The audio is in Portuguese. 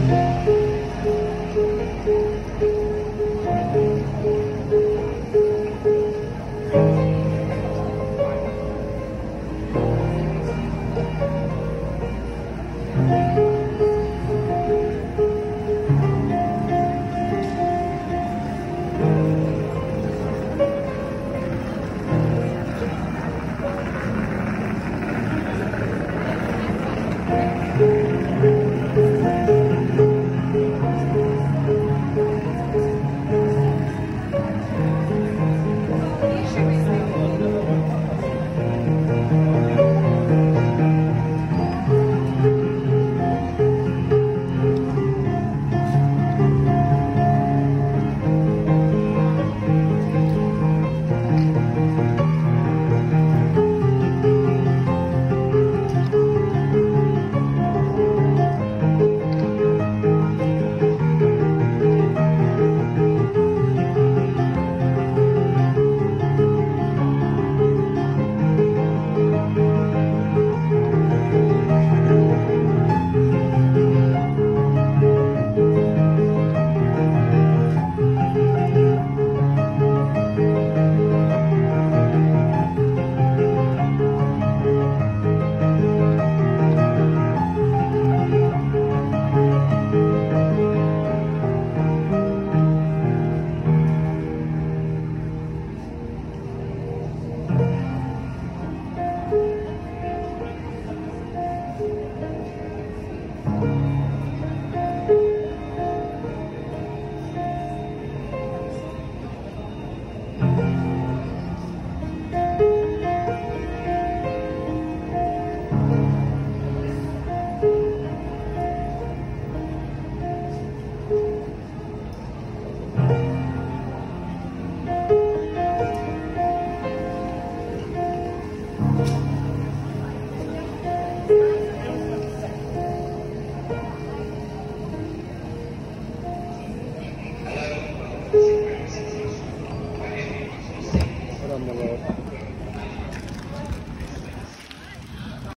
Música